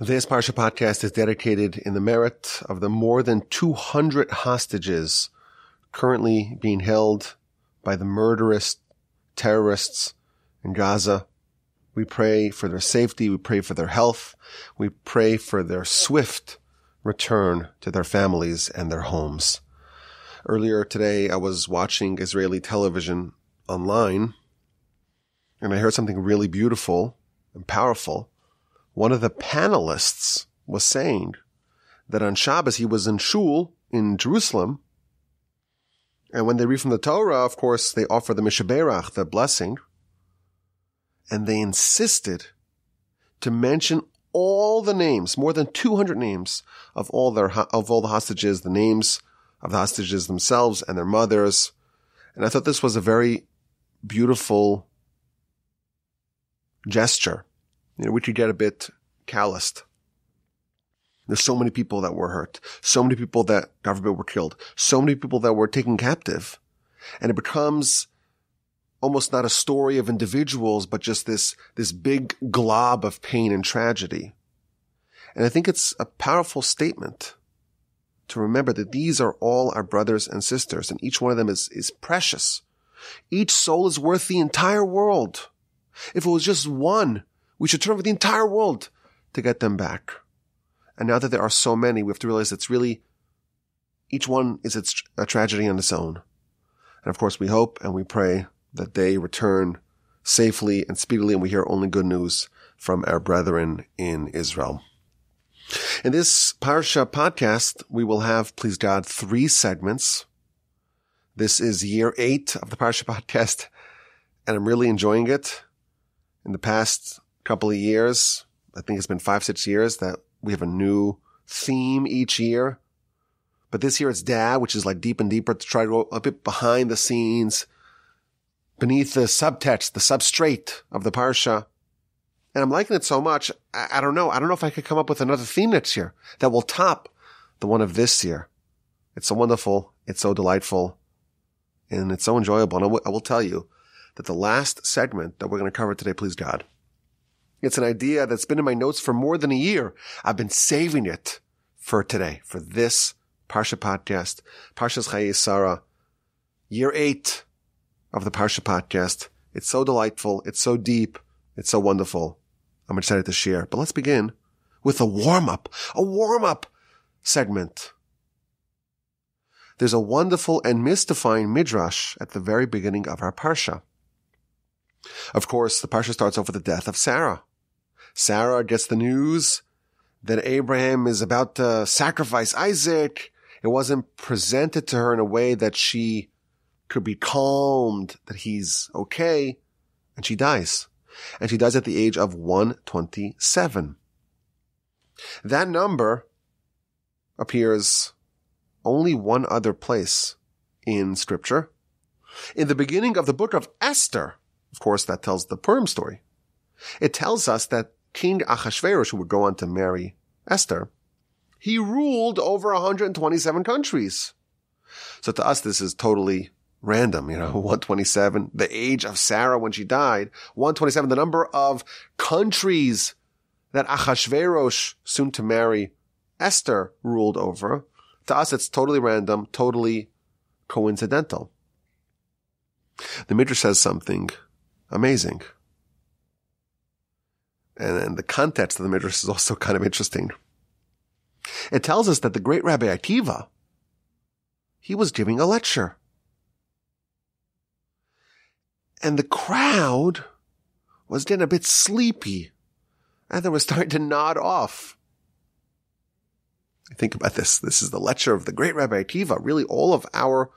This Parsha podcast is dedicated in the merit of the more than 200 hostages currently being held by the murderous terrorists in Gaza. We pray for their safety. We pray for their health. We pray for their swift return to their families and their homes. Earlier today, I was watching Israeli television online and I heard something really beautiful and powerful one of the panelists was saying that on Shabbos he was in shul in Jerusalem, and when they read from the Torah, of course, they offer the Mishaberach, the blessing, and they insisted to mention all the names, more than 200 names of all their, of all the hostages, the names of the hostages themselves and their mothers. And I thought this was a very beautiful gesture you know, which you get a bit calloused. There's so many people that were hurt, so many people that government were killed, so many people that were taken captive. And it becomes almost not a story of individuals, but just this, this big glob of pain and tragedy. And I think it's a powerful statement to remember that these are all our brothers and sisters, and each one of them is, is precious. Each soul is worth the entire world. If it was just one we should turn over the entire world to get them back. And now that there are so many, we have to realize it's really, each one is its, a tragedy on its own. And of course, we hope and we pray that they return safely and speedily, and we hear only good news from our brethren in Israel. In this Parsha podcast, we will have, please God, three segments. This is year eight of the Parsha podcast, and I'm really enjoying it. In the past couple of years. I think it's been five, six years that we have a new theme each year. But this year it's dad, which is like deep and deeper to try to go a bit behind the scenes, beneath the subtext, the substrate of the parsha. And I'm liking it so much. I, I, don't know. I don't know if I could come up with another theme next year that will top the one of this year. It's so wonderful. It's so delightful and it's so enjoyable. And I, w- I will tell you that the last segment that we're going to cover today, please God, it's an idea that's been in my notes for more than a year. I've been saving it for today, for this Parsha podcast, Parshas Chayei Sarah, year eight of the Parsha podcast. It's so delightful. It's so deep. It's so wonderful. I'm excited to share, but let's begin with a warm up, a warm up segment. There's a wonderful and mystifying midrash at the very beginning of our Parsha. Of course, the Parsha starts off with the death of Sarah. Sarah gets the news that Abraham is about to sacrifice Isaac. It wasn't presented to her in a way that she could be calmed, that he's okay. And she dies. And she dies at the age of 127. That number appears only one other place in scripture. In the beginning of the book of Esther, of course, that tells the Purim story. It tells us that King Achashverosh, who would go on to marry Esther, he ruled over 127 countries. So to us, this is totally random, you know, 127, the age of Sarah when she died, 127, the number of countries that Achashverosh, soon to marry Esther, ruled over. To us, it's totally random, totally coincidental. The Midrash says something amazing. And, and the context of the Midrash is also kind of interesting. It tells us that the great Rabbi Akiva, he was giving a lecture. And the crowd was getting a bit sleepy and they were starting to nod off. Think about this. This is the lecture of the great Rabbi Akiva. Really all of our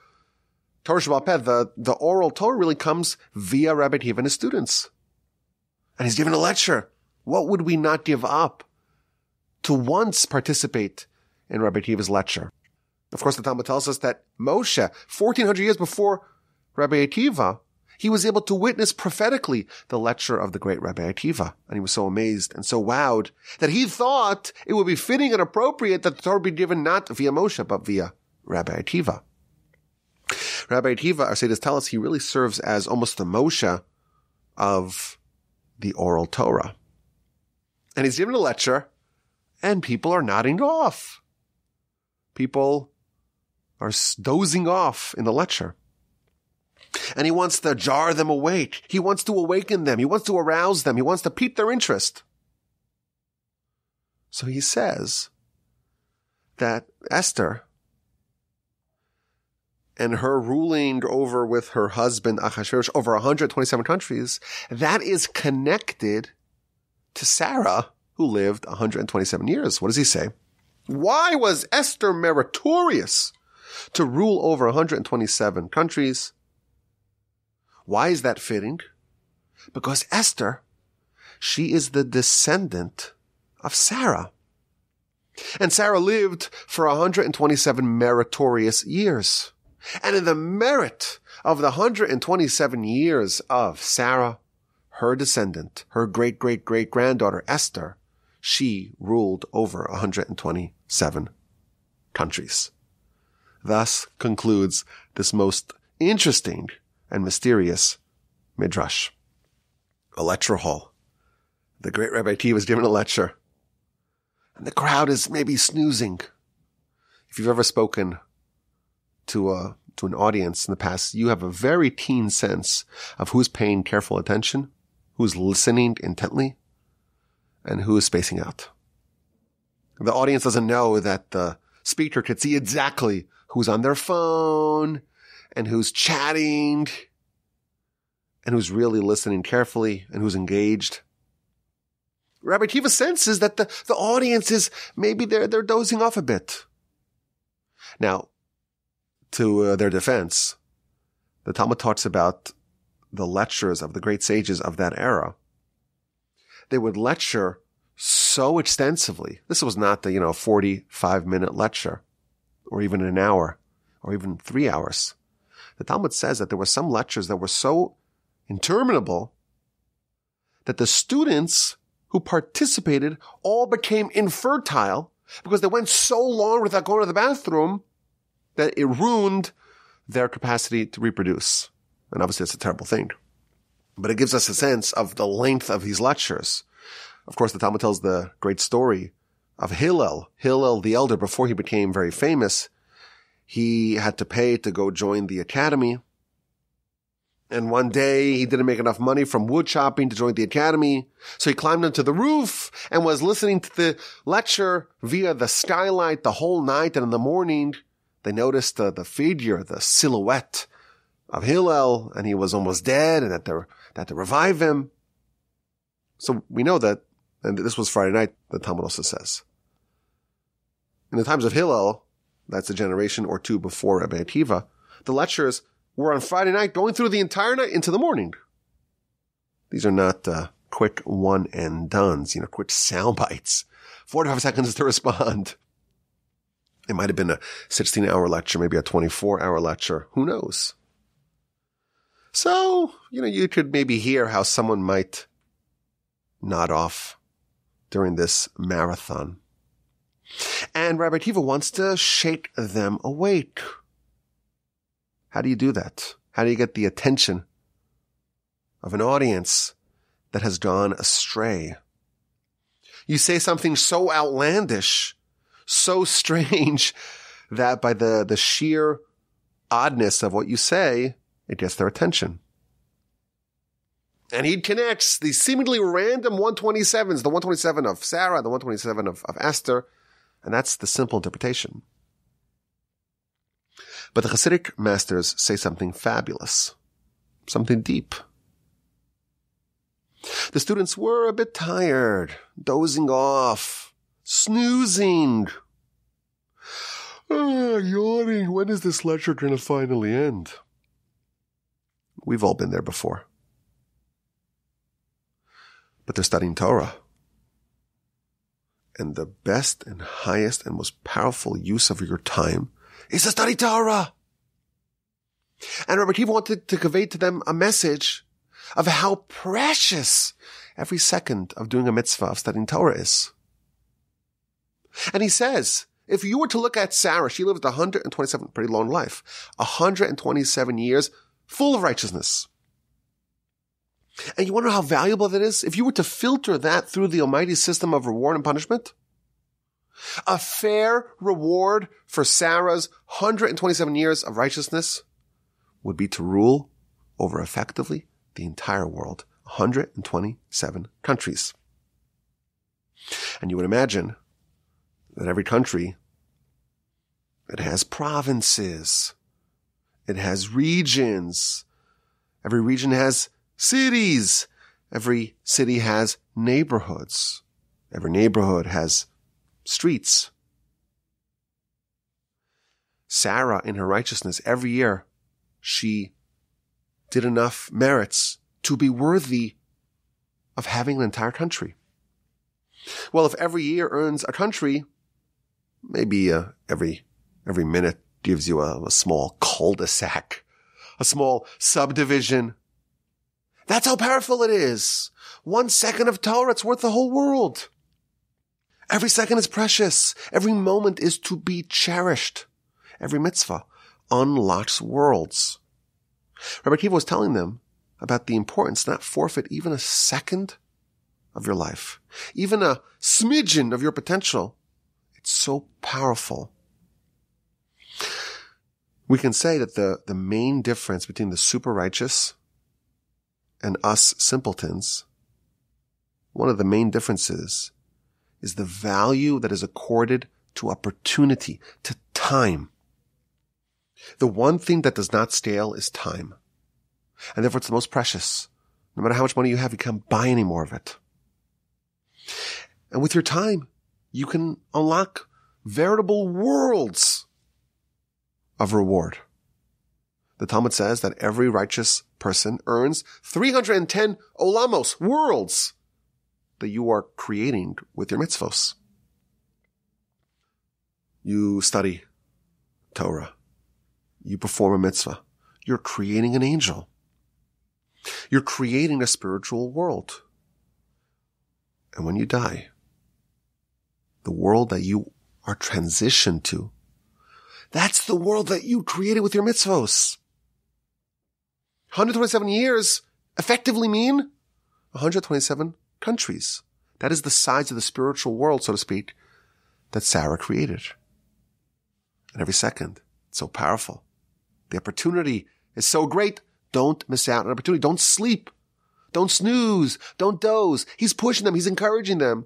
Torah Shabbat, the, the oral Torah really comes via Rabbi Akiva and his students. And he's giving a lecture. What would we not give up to once participate in Rabbi Akiva's lecture? Of course, the Talmud tells us that Moshe, 1400 years before Rabbi Akiva, he was able to witness prophetically the lecture of the great Rabbi Akiva. And he was so amazed and so wowed that he thought it would be fitting and appropriate that the Torah be given not via Moshe, but via Rabbi Akiva. Rabbi Akiva, our sages tell us, he really serves as almost the Moshe of the oral Torah. And he's giving a lecture And people are nodding off. People are dozing off in the lecture. And he wants to jar them awake. He wants to awaken them. He wants to arouse them. He wants to pique their interest. So he says that Esther and her ruling over with her husband Achashverosh over 127 countries, that is connected to Sarah, who lived 127 years. What does he say? Why was Esther meritorious to rule over 127 countries? Why is that fitting? Because Esther, she is the descendant of Sarah. And Sarah lived for 127 meritorious years. And in the merit of the 127 years of Sarah, her descendant, her great great great granddaughter Esther, she ruled over 127 countries. Thus concludes this most interesting and mysterious midrash. A lecture hall. The great Rabbi T was giving a lecture and the crowd is maybe snoozing. If you've ever spoken to a, to an audience in the past, you have a very keen sense of who's paying careful attention, who's listening intently, and who is spacing out. The audience doesn't know that the speaker could see exactly who's on their phone and who's chatting and who's really listening carefully and who's engaged. Rabbi Akiva senses that the, the audience is maybe they're, they're dozing off a bit. Now, to uh, their defense, the Talmud talks about the lectures of the great sages of that era. They would lecture so extensively. This was not the, you know, 45 minute lecture or even an hour or even three hours. The Talmud says that there were some lectures that were so interminable that the students who participated all became infertile because they went so long without going to the bathroom that it ruined their capacity to reproduce. And obviously it's a terrible thing. But it gives us a sense of the length of these lectures. Of course, the Talmud tells the great story of Hillel. Hillel the elder, before he became very famous, he had to pay to go join the academy. And one day he didn't make enough money from wood chopping to join the academy. So he climbed onto the roof and was listening to the lecture via the skylight the whole night. And in the morning, they noticed the, the figure, the silhouette of Hillel, and he was almost dead and that they, that to revive him. So we know that, and this was Friday night, the Talmud also says. In the times of Hillel, that's a generation or two before Rabbi Akiva, the lectures were on Friday night, going through the entire night into the morning. These are not uh, quick one and dones, you know, quick sound bites. 45 seconds to respond. It might have been a 16 hour lecture, maybe a 24 hour lecture. Who knows? So, you know, you could maybe hear how someone might nod off during this marathon. And Rabbi Akiva wants to shake them awake. How do you do that? How do you get the attention of an audience that has gone astray? You say something so outlandish, so strange that by the, the sheer oddness of what you say, it gets their attention. And he connects the seemingly random 127s, the 127 of Sarah, the 127 of, of Esther, and that's the simple interpretation. But the Hasidic masters say something fabulous, something deep. The students were a bit tired, dozing off, snoozing, ah, yawning. When is this lecture going to finally end? We've all been there before. But they're studying Torah. And the best and highest and most powerful use of your time is to study Torah. And Rabbi Akiva wanted to convey to them a message of how precious every second of doing a mitzvah of studying Torah is. And he says, if you were to look at Sarah, she lived 127, pretty long life, 127 years full of righteousness. And you wonder how valuable that is? If you were to filter that through the almighty system of reward and punishment, A fair reward for Sarah's 127 years of righteousness would be to rule over effectively the entire world, 127 countries. And you would imagine that every country, it has provinces, it has regions, every region has cities, every city has neighborhoods, every neighborhood has streets. Sarah, in her righteousness, every year, she did enough merits to be worthy of having an entire country. Well, if every year earns a country, maybe uh, every every minute gives you a, a small cul-de-sac, a small subdivision. That's how powerful it is. One second of Torah, it's worth the whole world. Every second is precious. Every moment is to be cherished. Every mitzvah unlocks worlds. Rabbi Akiva was telling them about the importance not forfeit even a second of your life, even a smidgen of your potential. It's so powerful. We can say that the, the main difference between the super righteous and us simpletons, one of the main differences is the value that is accorded to opportunity, to time. The one thing that does not stale is time. And therefore it's the most precious. No matter how much money you have, you can't buy any more of it. And with your time, you can unlock veritable worlds of reward. The Talmud says that every righteous person earns 310 olamos, worlds, that you are creating with your mitzvos. You study Torah. You perform a mitzvah. You're creating an angel. You're creating a spiritual world. And when you die, the world that you are transitioned to, that's the world that you created with your mitzvos. 127 years effectively mean 127 countries. That is the size of the spiritual world, so to speak, that Sarah created. And every second, it's so powerful. The opportunity is so great. Don't miss out on opportunity. Don't sleep. Don't snooze. Don't doze. He's pushing them. He's encouraging them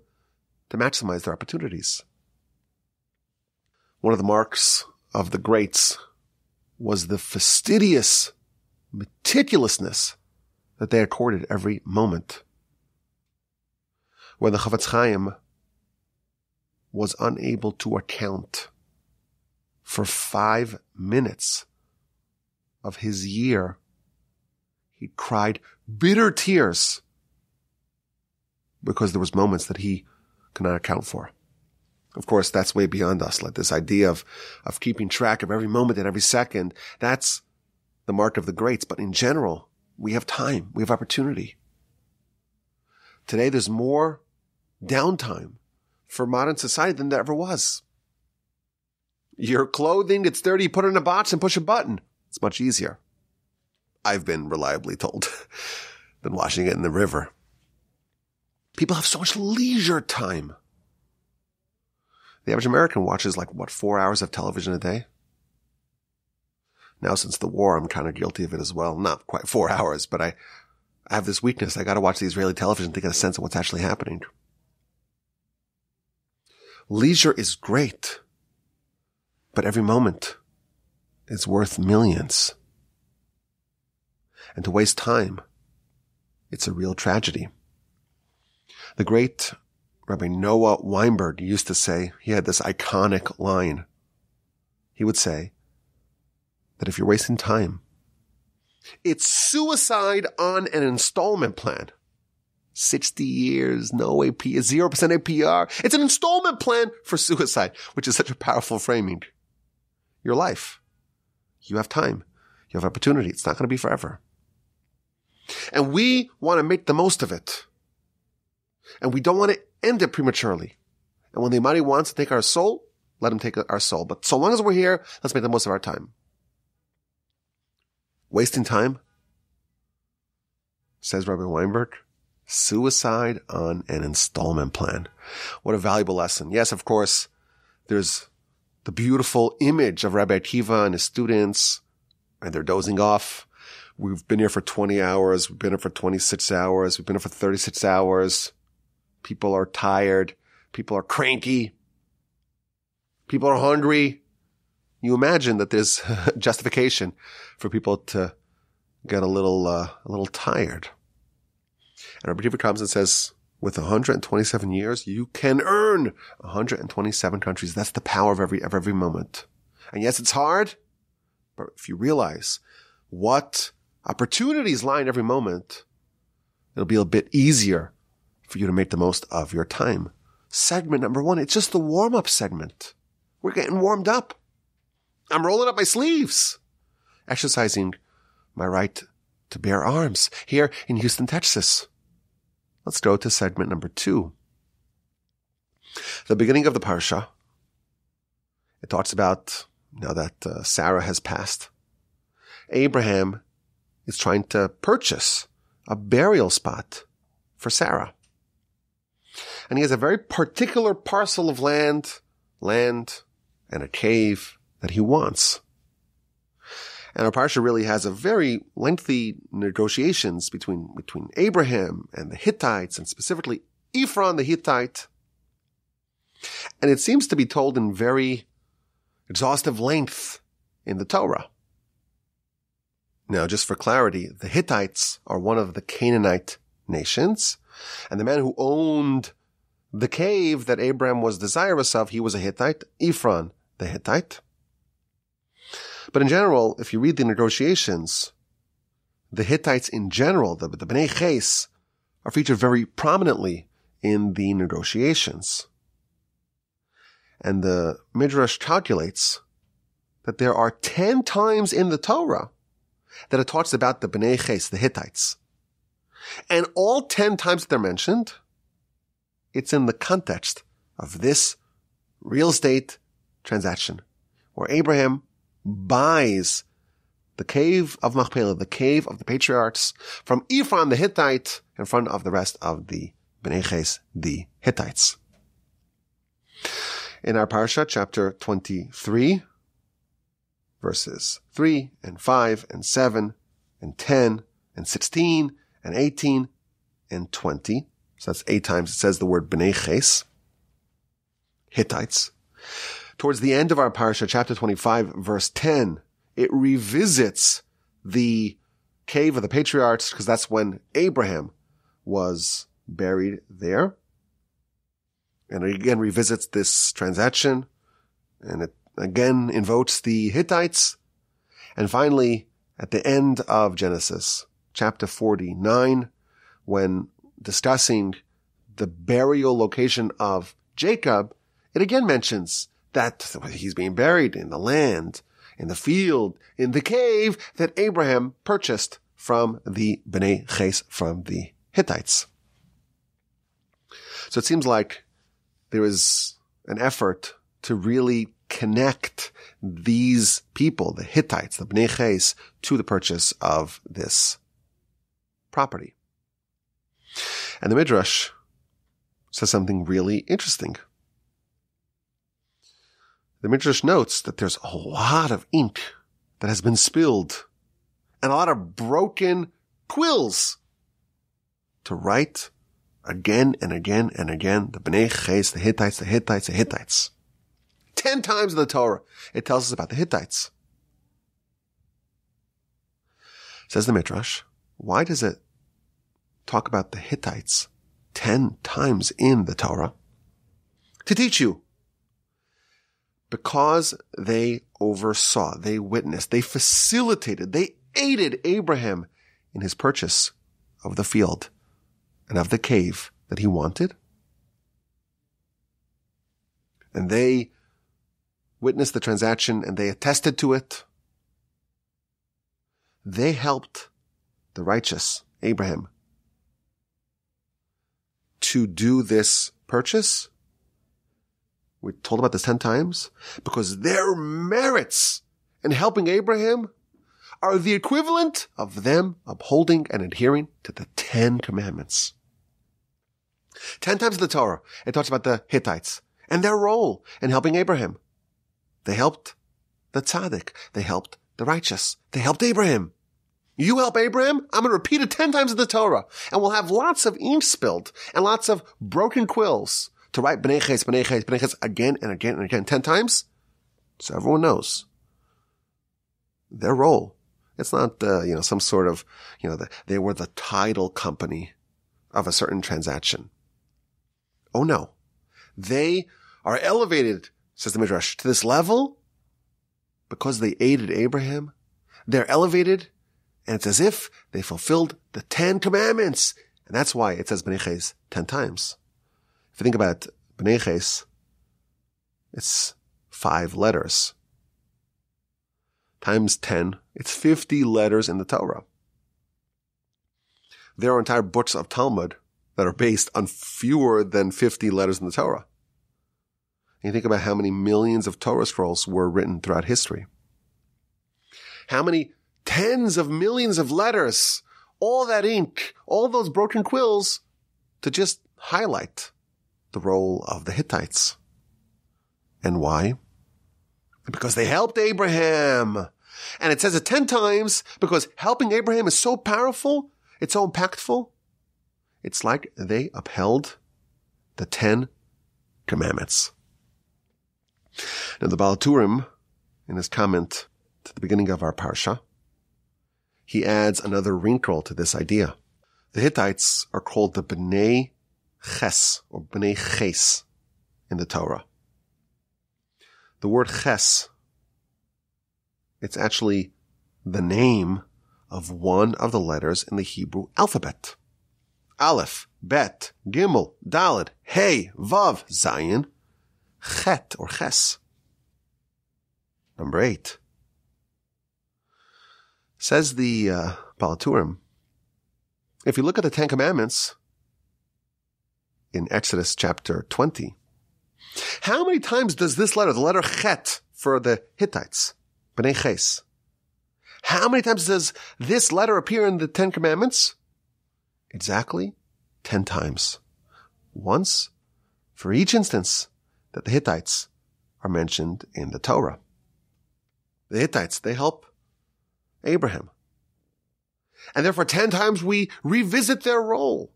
to maximize their opportunities. One of the marks of the greats was the fastidious meticulousness that they accorded every moment when the Chafetz Chaim was unable to account for five minutes of his year. He cried bitter tears because there was moments that he could not account for. Of course, that's way beyond us. Like this idea of, of keeping track of every moment and every second. That's the mark of the greats. But in general, we have time. We have opportunity. Today, there's more downtime for modern society than there ever was. Your clothing gets dirty, put it in a box and push a button. It's much easier. I've been reliably told than washing it in the river. People have so much leisure time. The average American watches like, what, four hours of television a day? Now, since the war, I'm kind of guilty of it as well. Not quite four hours, but I, I have this weakness. I got to watch the Israeli television to get a sense of what's actually happening. Leisure is great, but every moment is worth millions. And to waste time, it's a real tragedy. The great Rabbi Noah Weinberg used to say, he had this iconic line. He would say that if you're wasting time, it's suicide on an installment plan. 60 years, no AP, 0% APR. It's an installment plan for suicide, which is such a powerful framing. Your life. You have time. You have opportunity. It's not going to be forever. And we want to make the most of it. And we don't want to end it prematurely. And when the Almighty wants to take our soul, let him take our soul. But so long as we're here, let's make the most of our time. Wasting time, says Rabbi Weinberg, Suicide on an installment plan. What a valuable lesson. Yes, of course, There's the beautiful image of Rabbi Akiva and his students, and they're dozing off. We've been here for 20 hours. We've been here for 26 hours. We've been here for 36 hours. People are tired. People are cranky. People are hungry. You imagine that there's justification for people to get a little, uh, a little tired. And Rabbi Akiva comes and says, with 127 years, you can earn 127 countries. That's the power of every, of every moment. And yes, it's hard, but if you realize what opportunities lie in every moment, it'll be a bit easier for you to make the most of your time. Segment number one, it's just the warm up segment. We're getting warmed up. I'm rolling up my sleeves, exercising my right to bear arms here in Houston, Texas. Let's go to segment number two. The beginning of the Parsha. It talks about now that uh, Sarah has passed. Abraham is trying to purchase a burial spot for Sarah. And he has a very particular parcel of land, land and a cave that he wants. And our parsha really has a very lengthy negotiations between, between Abraham and the Hittites and specifically Ephron the Hittite. And it seems to be told in very exhaustive length in the Torah. Now, just for clarity, the Hittites are one of the Canaanite nations, and the man who owned the cave that Abraham was desirous of, he was a Hittite, Ephron the Hittite. But in general, if you read the negotiations, the Hittites in general, the, the Bnei Ches, are featured very prominently in the negotiations. And the Midrash calculates that there are 10 times in the Torah that it talks about the Bnei Ches, the Hittites. And all 10 times that they're mentioned, it's in the context of this real estate transaction where Abraham buys the cave of Machpelah, the cave of the patriarchs, from Ephron the Hittite in front of the rest of the Bnei Ches, the Hittites. In our parsha, chapter 23, verses 3 and 5 and 7 and 10 and 16 and 18 and 20. So that's eight times it says the word Bnei Ches, Hittites. Towards the end of our parsha, chapter 25, verse 10, it revisits the cave of the patriarchs because that's when Abraham was buried there. And it again revisits this transaction and it again invokes the Hittites. And finally, at the end of Genesis, chapter 49, when discussing the burial location of Jacob, it again mentions that he's being buried in the land, in the field, in the cave that Abraham purchased from the Bnei Ches, from the Hittites. So it seems like there is an effort to really connect these people, the Hittites, the Bnei Ches, to the purchase of this property. And the Midrash says something really interesting the Midrash notes that there's a lot of ink that has been spilled and a lot of broken quills to write again and again and again the Bnei Ches, the Hittites, the Hittites, the Hittites. Ten times in the Torah, it tells us about the Hittites. Says the Midrash, why does it talk about the Hittites ten times in the Torah? To teach you because they oversaw, they witnessed, they facilitated, they aided Abraham in his purchase of the field and of the cave that he wanted. And they witnessed the transaction and they attested to it. They helped the righteous Abraham to do this purchase we told about this 10 times because their merits in helping Abraham are the equivalent of them upholding and adhering to the 10 commandments. 10 times in the Torah, it talks about the Hittites and their role in helping Abraham. They helped the tzaddik. They helped the righteous. They helped Abraham. You help Abraham? I'm going to repeat it 10 times in the Torah. And we'll have lots of ink spilled and lots of broken quills to write B'nai Ches, B'nai Ches, Ches again and again and again 10 times. So everyone knows their role. It's not, uh, you know, some sort of, you know, the, they were the title company of a certain transaction. Oh no. They are elevated, says the Midrash, to this level because they aided Abraham. They're elevated and it's as if they fulfilled the Ten Commandments. And that's why it says Ches ten times. If you think about Ches, it's five letters. Times ten, it's 50 letters in the Torah. There are entire books of Talmud that are based on fewer than 50 letters in the Torah. And you think about how many millions of Torah scrolls were written throughout history. How many tens of millions of letters, all that ink, all those broken quills to just highlight the role of the Hittites. And why? Because they helped Abraham. And it says it 10 times because helping Abraham is so powerful, it's so impactful. It's like they upheld the 10 commandments. Now the Baal HaTurim, in his comment to the beginning of our parsha, he adds another wrinkle to this idea. The Hittites are called the Bnei Ches or Bnei Ches in the Torah. The word Ches, it's actually the name of one of the letters in the Hebrew alphabet. Aleph, Bet, Gimel, Daled, Hey, Vav, Zayin, Chet or Ches. Number eight. Says the uh, Baal if you look at the Ten Commandments in Exodus chapter 20, how many times does this letter, the letter Chet for the Hittites, B'nai Ches, how many times does this letter appear in the Ten Commandments? Exactly 10 times. Once for each instance that the Hittites are mentioned in the Torah. The Hittites, they help Abraham. And therefore 10 times we revisit their role.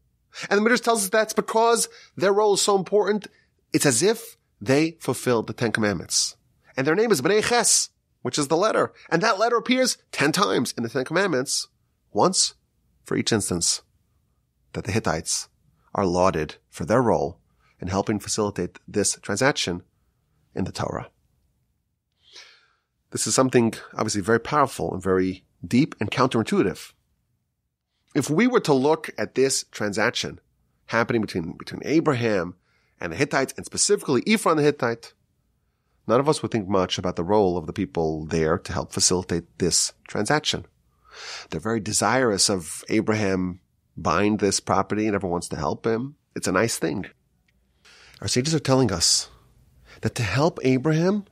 And the Midrash tells us that's because their role is so important. It's as if they fulfilled the Ten Commandments. And their name is B'nai Ches, which is the letter. And that letter appears 10 times in the Ten Commandments, once for each instance that the Hittites are lauded for their role in helping facilitate this transaction in the Torah. This is something obviously very powerful and very deep and counterintuitive. If we were to look at this transaction happening between, between Abraham and the Hittites and specifically Ephron the Hittite, none of us would think much about the role of the people there to help facilitate this transaction. They're very desirous of Abraham buying this property and everyone wants to help him. It's a nice thing. Our sages are telling us that to help Abraham,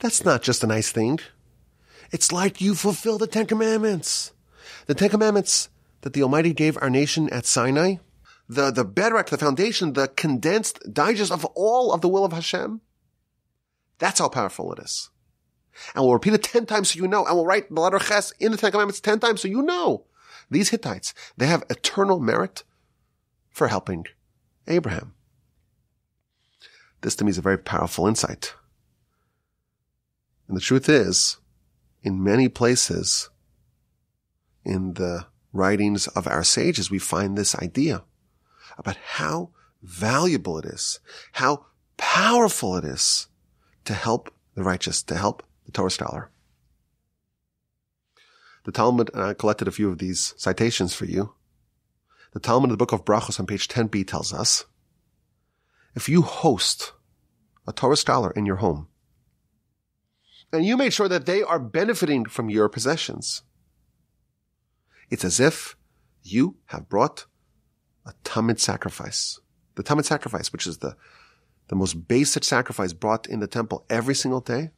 that's not just a nice thing. It's like you fulfill the Ten Commandments. The Ten Commandments that the Almighty gave our nation at Sinai, the, the bedrock, the foundation, the condensed digest of all of the will of Hashem. That's how powerful it is. And we'll repeat it ten times so you know, and we'll write the letter Ches in the Ten Commandments ten times so you know. These Hittites, they have eternal merit for helping Abraham. This to me is a very powerful insight. And the truth is, in many places in the writings of our sages, we find this idea about how valuable it is, how powerful it is to help the righteous, to help the Torah scholar. The Talmud, and I collected a few of these citations for you. The Talmud in the book of Brachos on page 10b tells us, if you host a Torah scholar in your home, and you made sure that they are benefiting from your possessions. It's as if you have brought a tamid sacrifice. The tamid sacrifice, which is the, the most basic sacrifice brought in the temple every single day.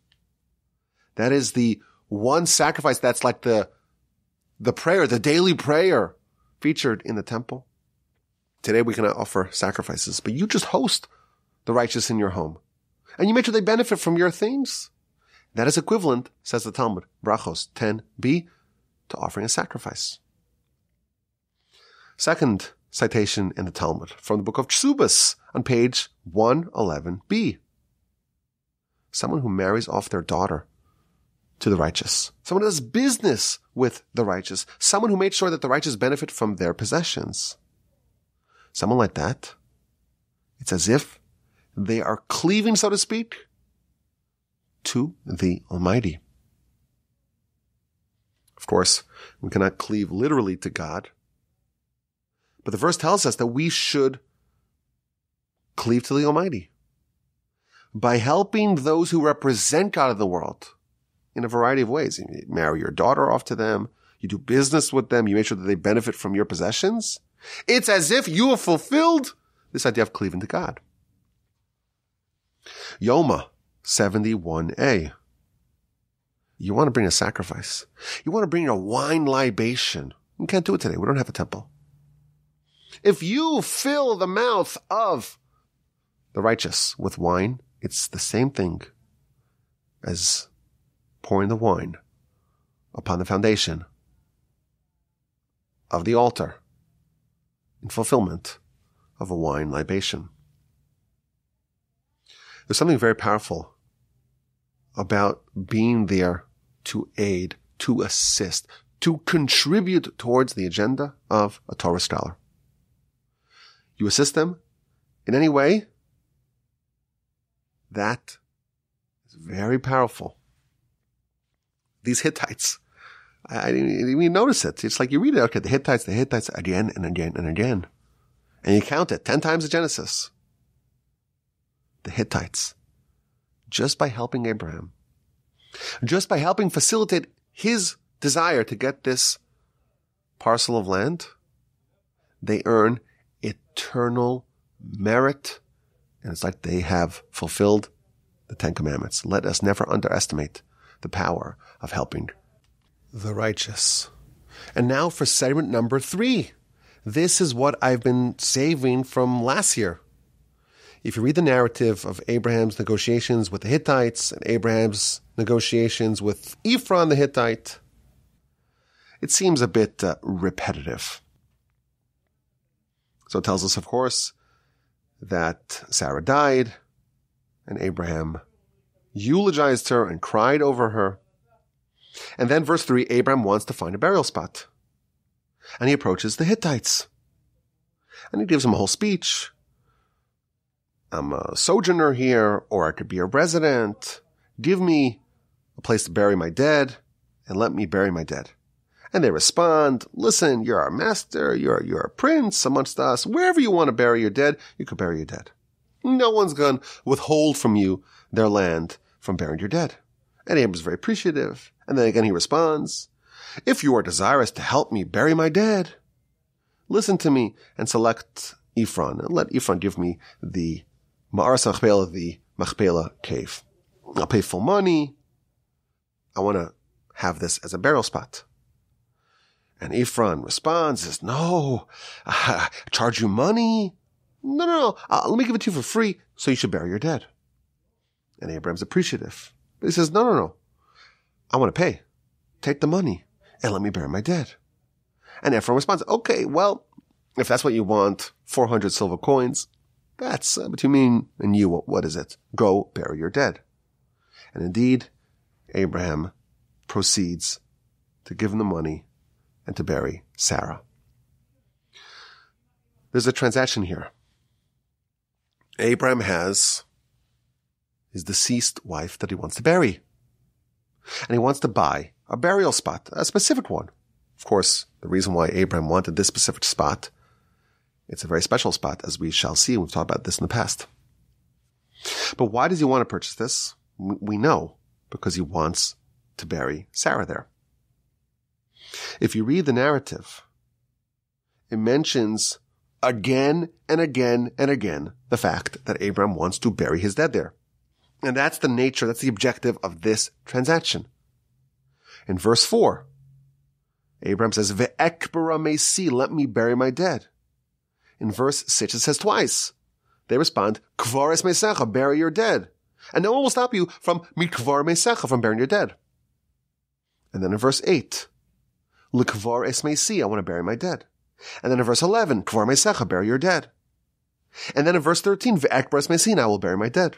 That is the one sacrifice that's like the, the prayer, the daily prayer featured in the temple. Today we cannot offer sacrifices, but you just host the righteous in your home. And you make sure they benefit from your things. That is equivalent, says the Talmud, Brachos 10b, to offering a sacrifice. Second citation in the Talmud from the book of Ksubas on page 111b. Someone who marries off their daughter to the righteous. Someone who does business with the righteous. Someone who made sure that the righteous benefit from their possessions. Someone like that, it's as if they are cleaving, so to speak, to the Almighty. Of course, we cannot cleave literally to God, but the verse tells us that we should cleave to the Almighty by helping those who represent God in the world in a variety of ways. You marry your daughter off to them. You do business with them. You make sure that they benefit from your possessions. It's as if you have fulfilled this idea of cleaving to God. Yoma 71a. You want to bring a sacrifice. You want to bring a wine libation. You can't do it today. We don't have a temple. If you fill the mouth of the righteous with wine, it's the same thing as pouring the wine upon the foundation of the altar in fulfillment of a wine libation. There's something very powerful about being there to aid, to assist, to contribute towards the agenda of a Torah scholar. You assist them in any way, that is very powerful. These Hittites, I, didn't even notice it. It's like you read it, okay, the Hittites, the Hittites again and again and again. And you count it 10 times in Genesis. The Hittites. Just by helping Abraham. Just by helping facilitate his desire to get this parcel of land, they earn eternal merit. And it's like they have fulfilled the Ten Commandments. Let us never underestimate the power of helping the righteous. And now for segment number three. This is what I've been saving from last year. If you read the narrative of Abraham's negotiations with the Hittites and Abraham's negotiations with Ephron the Hittite, it seems a bit uh, repetitive. So it tells us, of course, that Sarah died and Abraham eulogized her and cried over her. And then verse three, Abraham wants to find a burial spot. And he approaches the Hittites. And he gives them a whole speech. I'm a sojourner here, or I could be a resident. Give me a place to bury my dead, and let me bury my dead. And they respond, listen, you're our master, you're, you're a prince amongst us. Wherever you want to bury your dead, you could bury your dead. No one's going to withhold from you their land from burying your dead. And Abram's very appreciative. And then again he responds, if you are desirous to help me bury my dead, listen to me and select Ephron and let Ephron give me the Ma'aras Machpelah, the Machpelah cave. I'll pay full money. I want to have this as a burial spot. And Ephron responds, says, no, I charge you money. No, no, no. Uh, let me give it to you for free. So you should bury your dead. And Abraham's appreciative. But he says, no, no, no. I want to pay. Take the money and let me bury my dead. And Ephron responds, okay, well, if that's what you want, 400 silver coins, that's uh, between me and you. What is it? Go bury your dead. And indeed, Abraham proceeds to give him the money and to bury Sarah. There's a transaction here. Abraham has his deceased wife that he wants to bury. And he wants to buy a burial spot, a specific one. Of course, the reason why Abraham wanted this specific spot, it's a very special spot, as we shall see. We've talked about this in the past. But why does he want to purchase this? We know because he wants to bury Sarah there. If you read the narrative, it mentions again and again and again the fact that Abraham wants to bury his dead there. And that's the nature, that's the objective of this transaction. In verse 4, Abraham says, Ve'ekbara mesi, let me bury my dead. In verse 6, it says twice, they respond, Kvar es mesecha, bury your dead. And no one will stop you from mikvar mesecha, from burying your dead. And then in verse 8, Likvar es mesi, I want to bury my dead. And then in verse 11, Kvar mesecha, bury your dead. And then in verse 13, Ve'ekbar es mesin, I will bury my dead.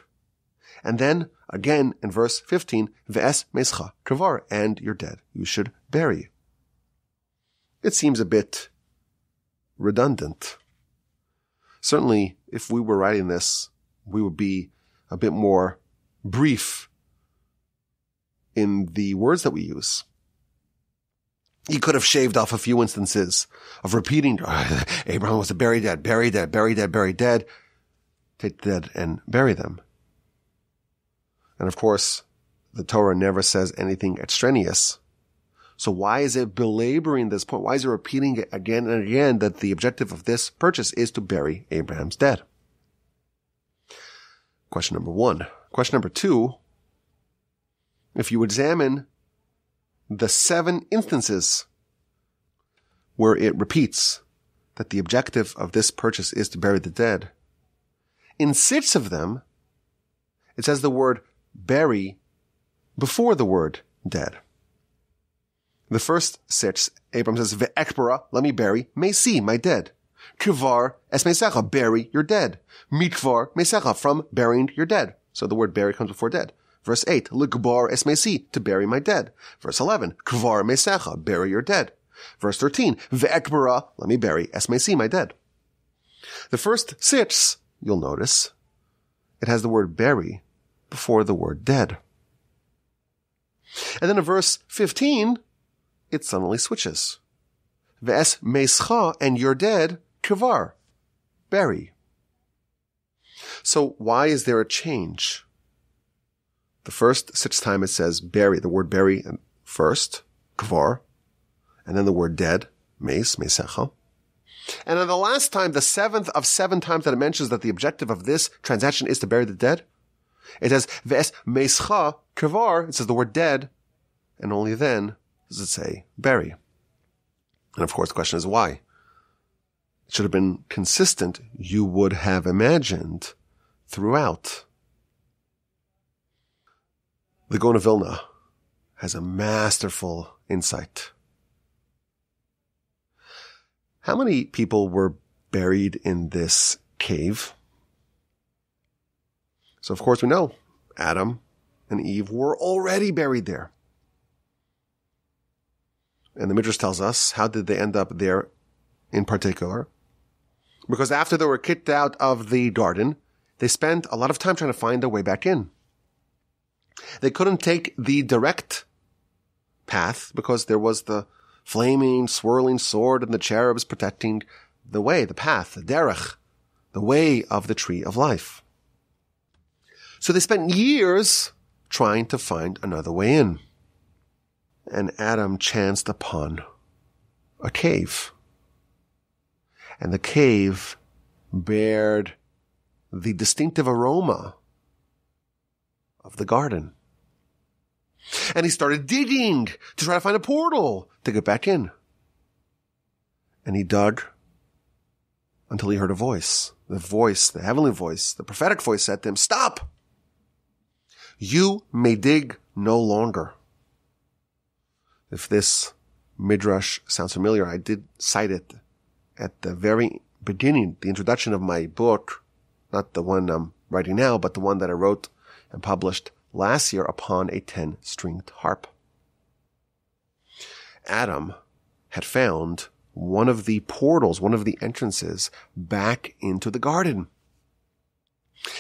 And then again in verse 15, Ve'es mescha, kvar, and you're dead. You should bury. It seems a bit redundant. Certainly, if we were writing this, we would be a bit more brief in the words that we use. He could have shaved off a few instances of repeating, ah, Abraham was to bury dead, bury dead, bury dead, bury dead. Take the dead and bury them. And of course, the Torah never says anything extraneous. So why is it belaboring this point? Why is it repeating it again and again that the objective of this purchase is to bury Abraham's dead? Question number one. Question number two. If you examine the seven instances where it repeats that the objective of this purchase is to bury the dead, in six of them, it says the word bury before the word dead. The first six, Abram says, Ve'ekbara, let me bury, see my dead. Kivar es mesecha, bury your dead. Mikvar mesecha, from burying your dead. So the word bury comes before dead. Verse 8, Ligbar es mesi, to bury my dead. Verse 11, Kvar mesecha, bury your dead. Verse 13, Ve'ekbara, let me bury, es mesi, my dead. The first six, you'll notice, it has the word bury before the word dead. And then in verse 15, it suddenly switches. Ves mescha, and you're dead, kvar, bury. So why is there a change? The first sixth time it says bury, the word bury um, first, kvar, and then the word dead, mes, mesecha. And then the last time, the seventh of seven times that it mentions that the objective of this transaction is to bury the dead, it says, Ves mescha kavar, it says the word dead, and only then does it say bury. And of course the question is why? It should have been consistent, you would have imagined, throughout. The Gaon of Vilna has a masterful insight. How many people were buried in this cave? So of course we know Adam and Eve were already buried there. And the Midrash tells us, how did they end up there in particular? Because after they were kicked out of the garden, they spent a lot of time trying to find their way back in. They couldn't take the direct path because there was the flaming, swirling sword and the cherubs protecting the way, the path, the derech, the way of the tree of life. So they spent years trying to find another way in. And Adam chanced upon a cave. And the cave bared the distinctive aroma of the garden. And he started digging to try to find a portal to get back in. And he dug until he heard a voice. The voice, the heavenly voice, the prophetic voice said to him, stop! You may dig no longer. If this midrash sounds familiar, I did cite it at the very beginning, the introduction of my book, not the one I'm writing now, but the one that I wrote and published last year upon a 10 stringed harp. Adam had found one of the portals, one of the entrances back into the garden.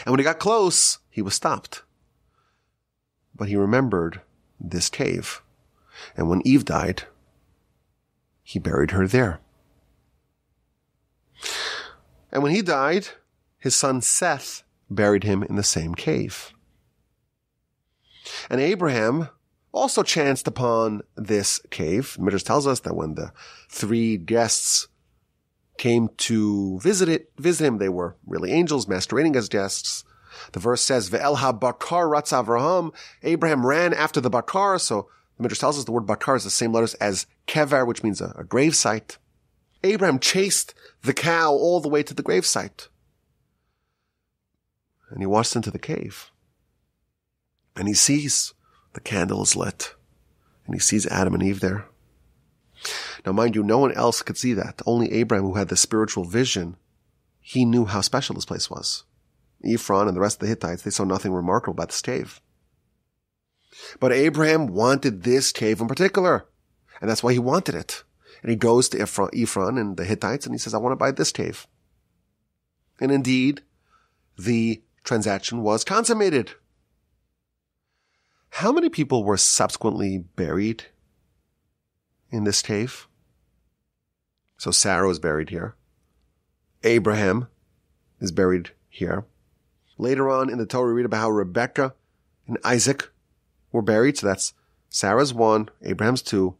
And when he got close, he was stopped. But he remembered this cave. And when Eve died, he buried her there. And when he died, his son Seth buried him in the same cave. And Abraham also chanced upon this cave. Midrash tells us that when the three guests came to visit it, visit him, they were really angels masquerading as guests. The verse says, Ve'el ha-bakar ratz. Abraham ran after the bakar. So the Midrash tells us the word bakar is the same letters as kever, which means a, a grave site. Abraham chased the cow all the way to the grave site. and he walks into the cave and he sees the candle is lit and he sees Adam and Eve there. Now, mind you, no one else could see that. Only Abraham, who had the spiritual vision, he knew how special this place was. Ephron and the rest of the Hittites, they saw nothing remarkable about this cave. But Abraham wanted this cave in particular, and that's why he wanted it. And he goes to Ephron and the Hittites and he says, I want to buy this cave. And indeed, the transaction was consummated. How many people were subsequently buried in this cave? So Sarah was buried here. Abraham is buried here. Later on in the Torah, we read about how Rebecca and Isaac were buried. So that's Sarah's one, Abraham's two,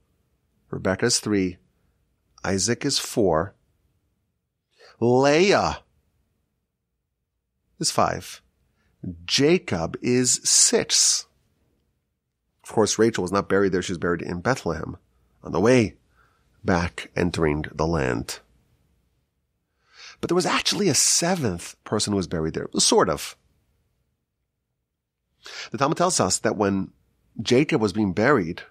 Rebecca's three, Isaac is four. Leah is five. Jacob is six. Of course, Rachel was not buried there. She was buried in Bethlehem on the way back entering the land. But there was actually a seventh person who was buried there. Sort of. The Talmud tells us that when Jacob was being buried,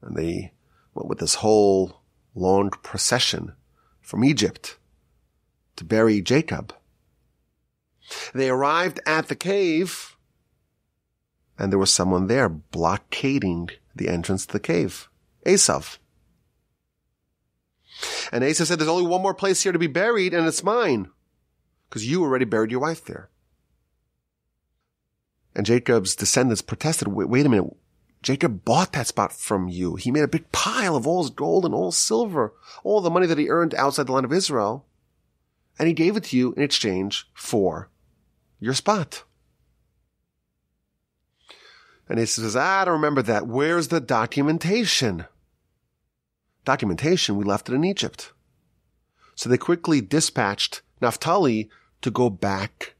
and they went with this whole long procession from Egypt to bury Jacob. They arrived at the cave and there was someone there blockading the entrance to the cave. Esav. And Esav said, there's only one more place here to be buried and it's mine. Because you already buried your wife there. And Jacob's descendants protested, wait, a minute, Jacob bought that spot from you. He made a big pile of all his gold and all his silver, all the money that he earned outside the land of Israel, and he gave it to you in exchange for your spot. And he says, ah, I don't remember that. Where's the documentation? Documentation, we left it in Egypt. So they quickly dispatched Naphtali to go back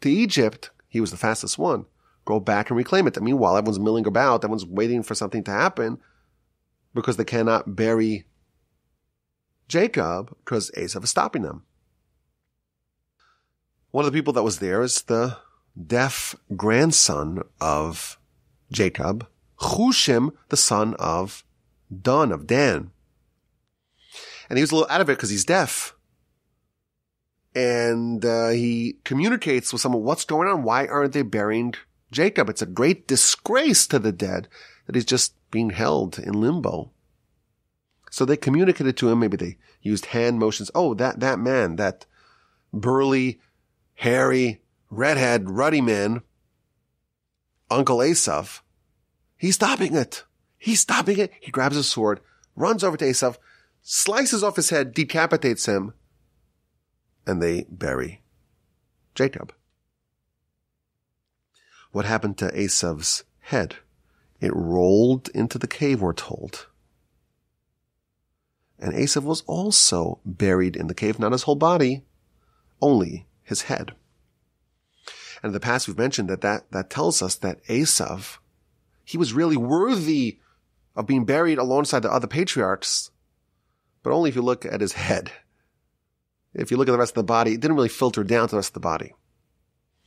to Egypt. He was the fastest one go back and reclaim it. And meanwhile, everyone's milling about. Everyone's waiting for something to happen because they cannot bury Jacob because Esav is stopping them. One of the people that was there is the deaf grandson of Jacob, Hushim, the son of Dan, of Dan. And he was a little out of it because he's deaf. And uh, he communicates with someone, what's going on? Why aren't they burying Jacob. It's a great disgrace to the dead that he's just being held in limbo. So they communicated to him. Maybe they used hand motions. Oh, that, that man, that burly, hairy, redhead, ruddy man, Uncle Esav. he's stopping it. He's stopping it. He grabs his sword, runs over to Esav, slices off his head, decapitates him, and they bury Jacob what happened to Esav's head. It rolled into the cave, we're told. And Esav was also buried in the cave, not his whole body, only his head. And in the past, we've mentioned that that, that tells us that Esav, he was really worthy of being buried alongside the other patriarchs, but only if you look at his head. If you look at the rest of the body, it didn't really filter down to the rest of the body.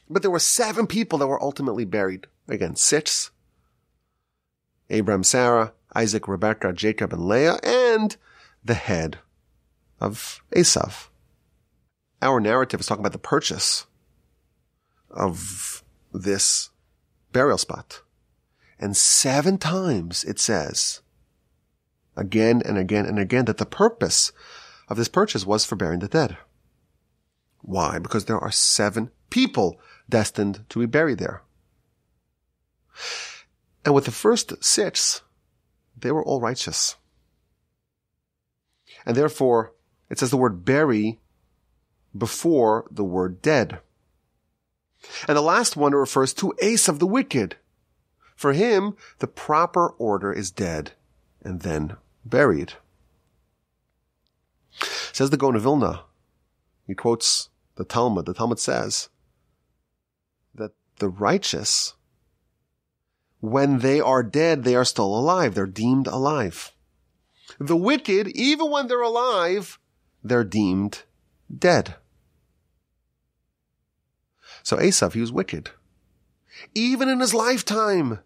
But there were seven people that were ultimately buried. Again, six. Abraham, Sarah, Isaac, Rebekah, Jacob, and Leah, and the head of Esav. Our narrative is talking about the purchase of this burial spot. And seven times it says, again and again and again, that the purpose of this purchase was for burying the dead. Why? Because there are seven people destined to be buried there. And with the first six, they were all righteous. And therefore, it says the word bury before the word dead. And the last one refers to Esav the wicked. For him, the proper order is dead and then buried. Says the Gaon of Vilna. He quotes the Talmud. The Talmud says, that the righteous, when they are dead, they are still alive. They're deemed alive. The wicked, even when they're alive, they're deemed dead. So Esav, he was wicked. Even in his lifetime,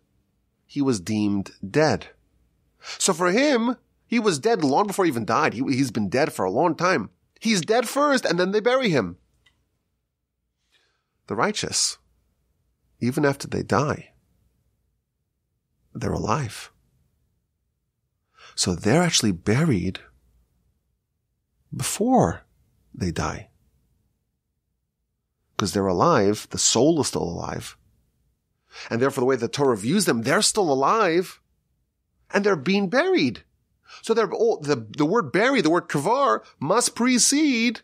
he was deemed dead. So for him, he was dead long before he even died. He, he's been dead for a long time. He's dead first and then they bury him. The righteous, even after they die, they're alive. So they're actually buried before they die. Because they're alive, the soul is still alive. And therefore the way the Torah views them, they're still alive and they're being buried. So they're all, oh, the, the word bury, the word kavar must precede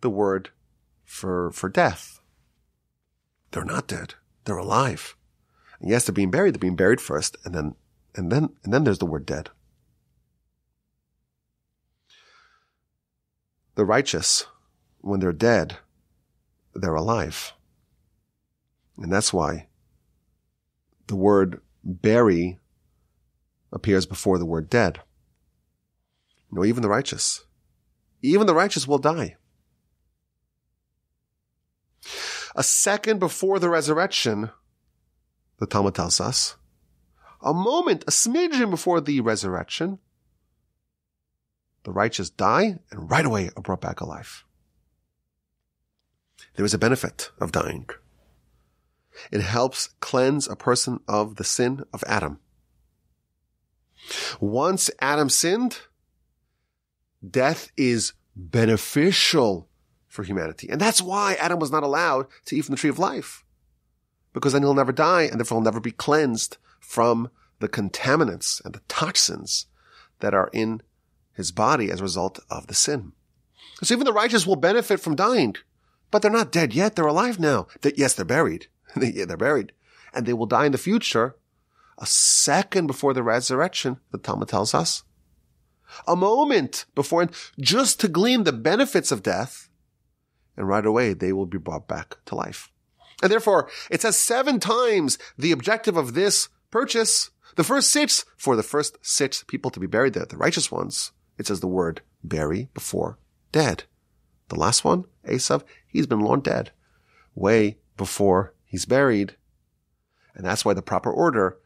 the word for, for death. They're not dead. They're alive. And yes, they're being buried. They're being buried first and then, and then, and then there's the word dead. The righteous, when they're dead, they're alive. And that's why the word bury appears before the word dead. No, even the righteous. Even the righteous will die. A second before the resurrection, the Talmud tells us, a moment, a smidgen before the resurrection, the righteous die and right away are brought back alive. There is a benefit of dying. It helps cleanse a person of the sin of Adam. Once Adam sinned, death is beneficial for humanity. And that's why Adam was not allowed to eat from the tree of life. Because then he'll never die and therefore he'll never be cleansed from the contaminants and the toxins that are in his body as a result of the sin. So even the righteous will benefit from dying, but they're not dead yet. They're alive now. yes, they're buried. they're buried and they will die in the future a second before the resurrection, the Talmud tells us. A moment before, just to glean the benefits of death, and right away they will be brought back to life. And therefore, it says seven times the objective of this purchase. The first six, for the first six people to be buried there, the righteous ones, it says the word bury before dead. The last one, Esav, he's been long dead, way before he's buried. And that's why the proper order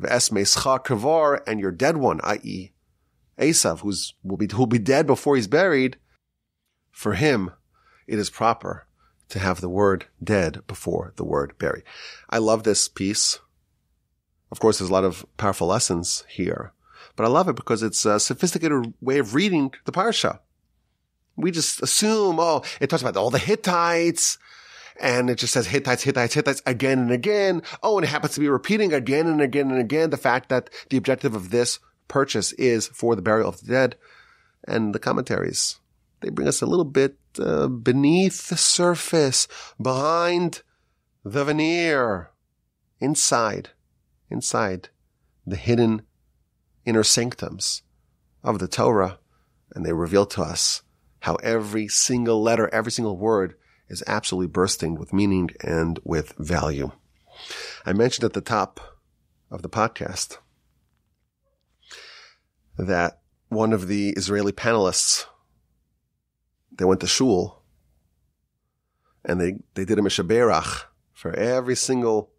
Ve'esmeischa kavar, and your dead one, i.e., Esav, who's will be who'll be dead before he's buried. For him, it is proper to have the word dead before the word bury. I love this piece. Of course, there's a lot of powerful lessons here, but I love it because it's a sophisticated way of reading the parsha. We just assume, oh, it talks about all the Hittites and it just says Hittites, Hittites, Hittites again and again. Oh, and it happens to be repeating again and again and again the fact that the objective of this purchase is for the burial of the dead. And the commentaries, they bring us a little bit uh, beneath the surface, behind the veneer, inside, inside the hidden inner sanctums of the Torah. And they reveal to us how every single letter, every single word is absolutely bursting with meaning and with value. I mentioned at the top of the podcast that one of the Israeli panelists, they went to shul and they, they did a mishaberach for every single,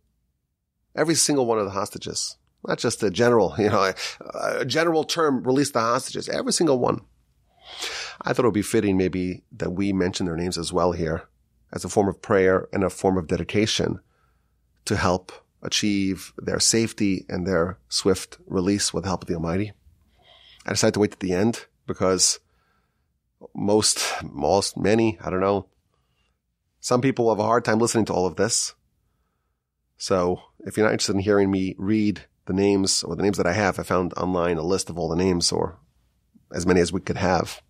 every single one of the hostages. Not just a general, you know, a, a general term, release the hostages, every single one. I thought it would be fitting maybe that we mention their names as well here as a form of prayer and a form of dedication to help achieve their safety and their swift release with the help of the Almighty. I decided to wait to the end because most, most, many, I don't know, some people have a hard time listening to all of this. So if you're not interested in hearing me read the names or the names that I have, I found online a list of all the names or as many as we could have.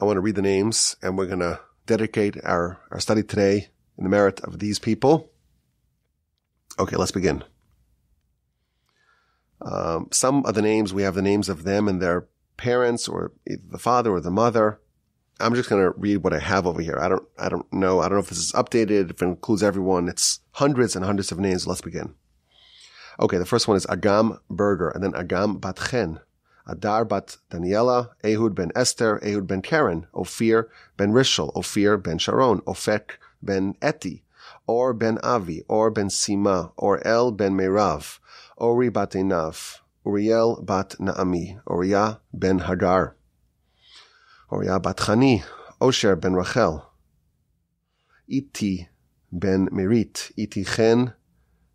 I want to read the names and we're going to dedicate our, our study today in the merit of these people. Okay, let's begin. Um, some of the names, we have the names of them and their parents or the father or the mother. I'm just going to read what I have over here. I don't, I don't know. I don't know if this is updated, if it includes everyone. It's hundreds and hundreds of names. Let's begin. Okay. The first one is Agam Berger and then Agam Batchen, Adar bat Daniela, Ehud ben Esther, Ehud ben Karen, Ophir ben Rishel, Ophir ben Sharon, Ofek ben Eti, Or ben Avi, Or ben Sima, Or El ben Merav, Ori bat Enav, Uriel bat Naami, Uriah ben Hagar, Uriah bat Chani, Osher ben Rachel, Iti ben Merit, Iti Chen,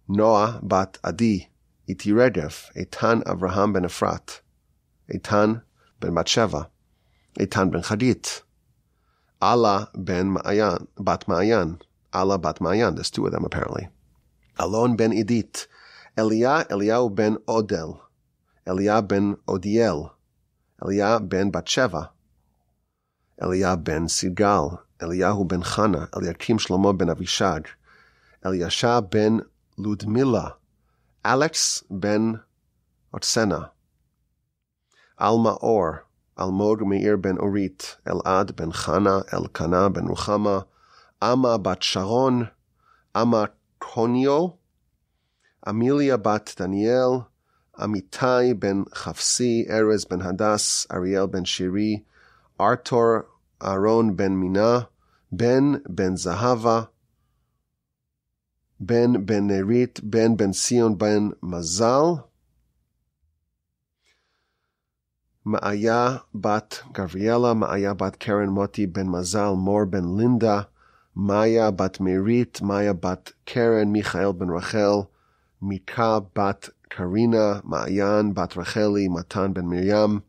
Noah bat Adi, Iti Regev, Etan Avraham ben Ephrat, Etan ben Batsheva, Etan ben Chadit, Ala ben Ma'ayan, bat Ma'ayan, Ala bat Ma'ayan, there's two of them apparently. Alon ben Idit, Eliah, Eliyahu ben Odel, Eliah ben Odiel, Eliah ben Batsheva, Eliah ben Sigal, Eliyahu ben Chana, Eliakim Shlomo ben Avishag, Eliasha ben Ludmila, Alex ben Otsena, Alma Or, Almog Meir ben Orit, Elad ben Chana, Elkana ben Ruchama, Amma bat Sharon, Amma Konio, Amelia bat Daniel, Amitai ben Chafsi, Erez ben Hadas, Ariel ben Shiri, Artor, Aaron ben Mina, Ben ben Zahava, Ben ben Nerit, Ben ben Sion ben Mazal, Ma'aya bat Gavriela, Ma'aya bat Karen Moti ben Mazal, Mor ben Linda, Maya bat Merit, Maya bat Karen, Michael ben Rachel, Mika bat Karina, Ma'ayan bat Racheli, Matan ben Miriam,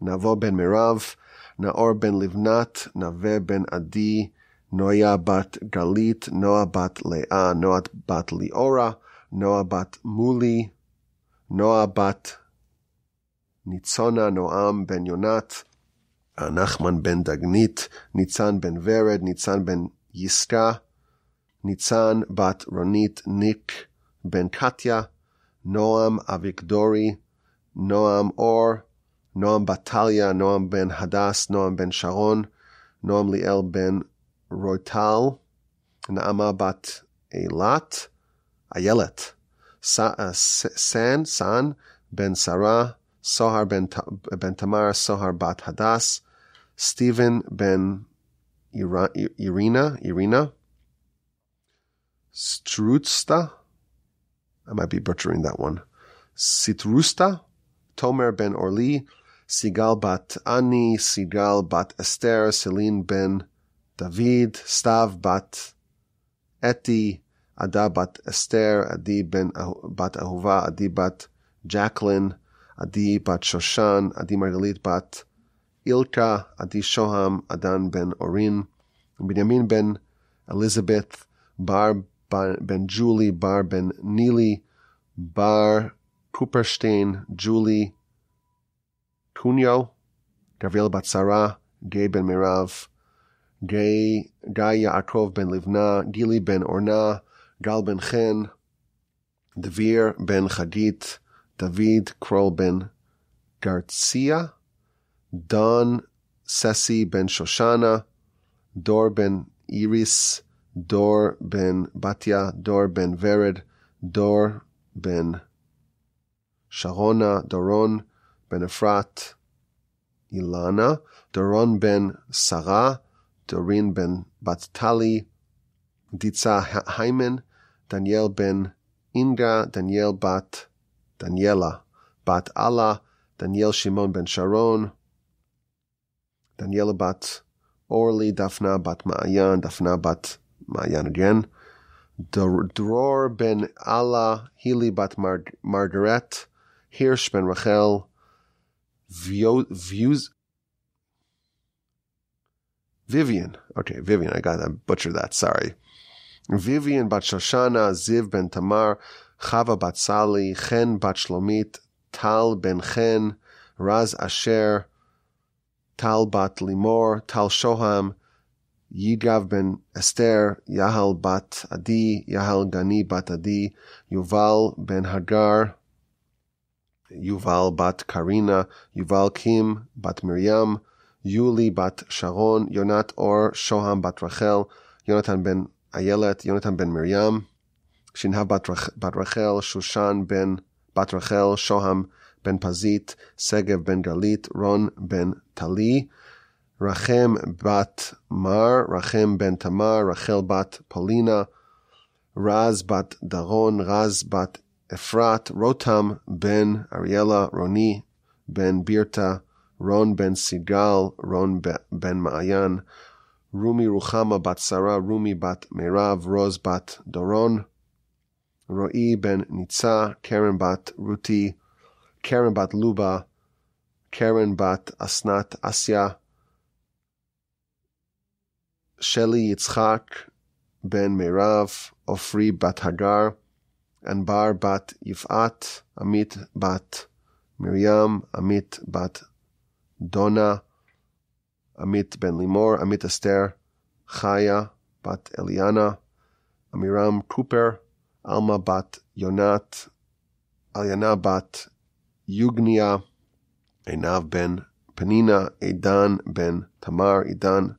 Navo ben Mirav, Naor ben Livnat, Nave ben Adi, Noah bat Galit, Noah bat Leah, Noah bat Liora, Noah bat Muli, Noah bat Nitzona, Noam ben Yonat, Nachman ben Dagnit, Nitzan ben Vered, Nitzan ben Yiska, Nitzan bat Ronit, Nick ben Katya, Noam Avigdori, Noam Or, Noam Batalia, Noam ben Hadas, Noam ben Sharon, Noam Liel ben Roital, Naama bat Eilat, Ayelet, Sa, uh, San, San ben Sarah, Sohar ben, ben Tamar, Sohar bat Hadas, Stephen ben Ira, Irina, Irina, Strutsta, I might be butchering that one, Sitrusta, Tomer ben Orli, Sigal bat Ani, Sigal bat Esther, Celine ben David, Stav bat Eti, Ada bat Esther, Adi ben bat Ahuva, Adi bat Jacqueline, Adi bat Shoshan, Adi Margalit bat Ilka, Adi Shoham, Adan ben Orin, Benjamin ben Elizabeth, Bar ben Julie, Bar ben Nili, Bar Cooperstein, Julie, Cunyo, Gabriel bat Sarah, Gay ben Mirav, Gay, Guy Yaakov ben Livna, Gili ben Orna, Gal ben Chen, Devir ben Chagit, David Kroll ben Garcia, Don Sessi ben Shoshana, Dor ben Iris, Dor ben Batya, Dor ben Vered, Dor ben Sharona, Doron ben Efrat, Ilana, Doron ben Sarah, Dorin ben Battali, Ditza Hyman, Daniel ben Indra, Daniel bat Daniela, bat Allah, Daniel Shimon ben Sharon, Daniela bat Orly, Daphna bat Ma'ayan, Daphna bat Ma'ayan again, Dror ben Allah, Hili bat Mar- Margaret, Hirsch ben Rachel, Views, Vivian. Okay, Vivian. I got I butchered that. Sorry. Vivian bat Shoshana, Ziv ben Tamar, Chava bat Sali, Chen bat Shlomit, Tal ben Chen, Raz Asher, Tal bat Limor, Tal Shoham, Yigav ben Esther, Yahal bat Adi, Yahal Gani bat Adi, Yuval ben Hagar, Yuval bat Karina, Yuval Kim bat Miriam, Yuli bat Sharon, Yonat or Shoham bat Rachel, Yonatan ben Ayelet, Yonatan ben Miriam, Shinhav bat, Rach, bat Rachel, Shushan ben bat Rachel, Shoham ben Pazit, Segev ben Galit, Ron ben Tali, Rachem bat Mar, Rachem ben Tamar, Rachel bat Paulina, Raz bat Daron, Raz bat Efrat, Rotam ben Ariela, Roni ben Birta, Ron ben Sigal, Ron ben Maayan, Rumi Ruchama bat Sarah, Rumi bat Merav, Roz bat Doron, Ro'i ben Nitza, Karen bat Ruti, Karen bat Luba, Karen bat Asnat Asya, Sheli Yitzchak ben Merav, Ofri bat Hagar, Anbar bat Yifat, Amit bat Miriam, Amit bat Donna, Amit ben Limor, Amit Esther, Chaya bat Eliana, Amiram Cooper, Alma bat Yonat, Alyana bat Yugnia, Einav ben Penina, Edan ben Tamar, Edan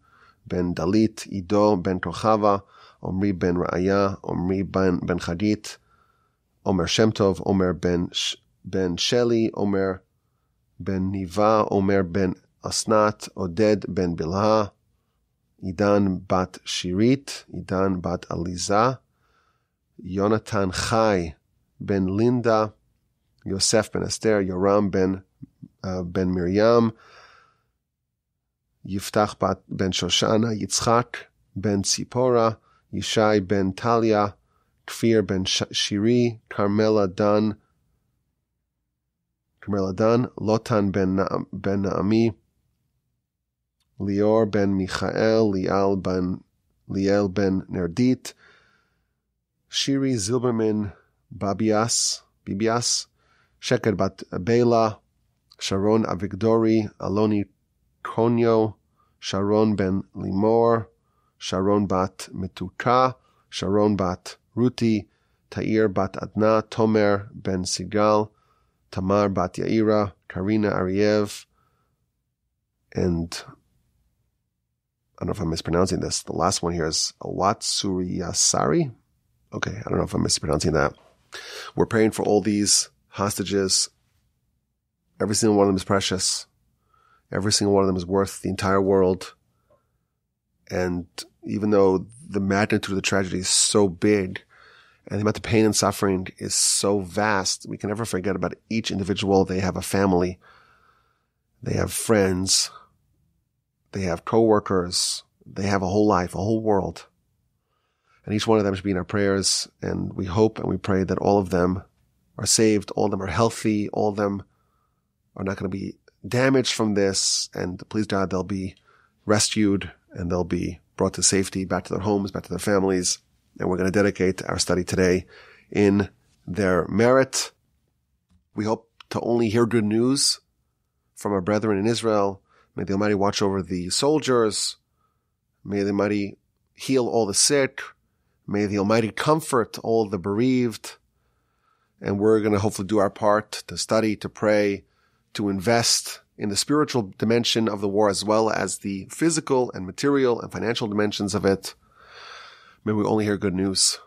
ben Dalit, Ido ben Kochava, Omri ben Ra'aya, Omri ben, ben Chadit, Omer Shemtov, Omer ben, ben Sheli, Omer ben Niva, Omer ben Asnat, Oded ben Bilha, Idan bat Shirit, Idan bat Aliza, Yonatan Chai ben Linda, Yosef ben Esther, Yoram ben, uh, ben Miriam, Yiftach bat ben Shoshana, Yitzchak ben Tzipora, Yishai ben Talia, Kfir ben Shiri, Carmela Dan, Carmela Dan, Lotan ben, Na- ben Naami, Lior ben Michael, Lial ben Liel ben Nerdit, Shiri Zilberman Babias, Bibias, Sheker bat Bela, Sharon Avigdori, Aloni Konyo, Sharon ben Limor, Sharon bat Metuka, Sharon bat Ruti, Tair bat Adna, Tomer ben Sigal, Tamar bat Yaira, Karina Ariev, and I don't know if I'm mispronouncing this. The last one here is Awatsuriyasari. Okay, I don't know if I'm mispronouncing that. We're praying for all these hostages. Every single one of them is precious. Every single one of them is worth the entire world. And even though the magnitude of the tragedy is so big and the amount of pain and suffering is so vast, we can never forget about each individual. They have a family. They have friends. They have coworkers. They have a whole life, a whole world. And each one of them should be in our prayers. And we hope and we pray that all of them are saved. All of them are healthy. All of them are not going to be damaged from this. And please God, they'll be rescued and they'll be brought to safety back to their homes, back to their families. And we're going to dedicate our study today in their merit. We hope to only hear good news from our brethren in Israel. May the Almighty watch over the soldiers. May the Almighty heal all the sick. May the Almighty comfort all the bereaved. And we're going to hopefully do our part to study, to pray, to invest in the spiritual dimension of the war as well as the physical and material and financial dimensions of it. May we only hear good news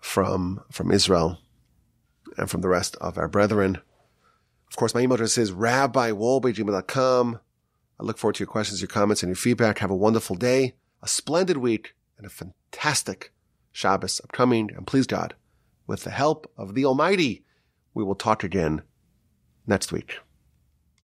from, from Israel and from the rest of our brethren. Of course, my email address is rabbiwolbe.gmail.com. I look forward to your questions, your comments, and your feedback. Have a wonderful day, a splendid week, and a fantastic Shabbos upcoming. And please God, with the help of the Almighty, we will talk again next week.